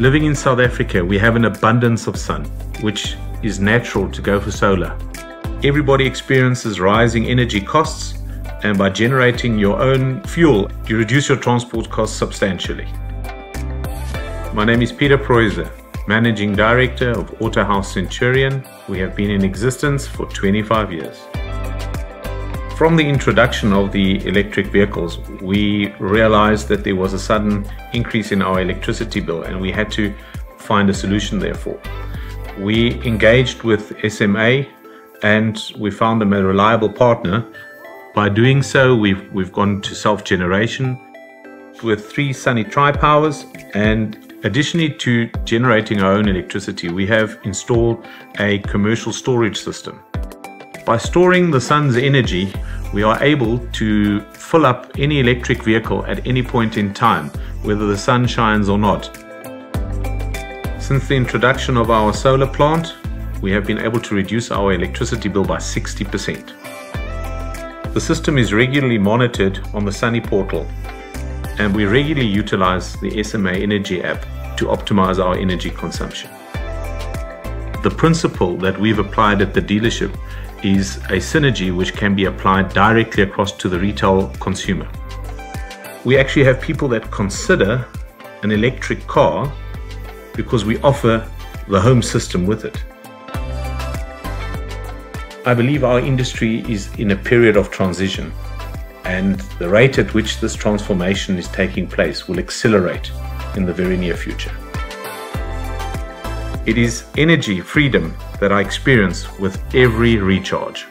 Living in South Africa, we have an abundance of sun, which is natural to go for solar. Everybody experiences rising energy costs, and by generating your own fuel, you reduce your transport costs substantially. My name is Peter Preusse, Managing Director of Autohaus Centurion. We have been in existence for 25 years. From the introduction of the electric vehicles, we realized that there was a sudden increase in our electricity bill and we had to find a solution therefore. We engaged with SMA and we found them a reliable partner. By doing so, we've, we've gone to self-generation with three Sunny Tripowers and additionally to generating our own electricity, we have installed a commercial storage system. By storing the sun's energy, we are able to fill up any electric vehicle at any point in time, whether the sun shines or not. Since the introduction of our solar plant, we have been able to reduce our electricity bill by 60%. The system is regularly monitored on the Sunny portal, and we regularly utilize the SMA Energy app to optimize our energy consumption. The principle that we've applied at the dealership is a synergy which can be applied directly across to the retail consumer. We actually have people that consider an electric car because we offer the home system with it. I believe our industry is in a period of transition and the rate at which this transformation is taking place will accelerate in the very near future. It is energy freedom that I experience with every recharge.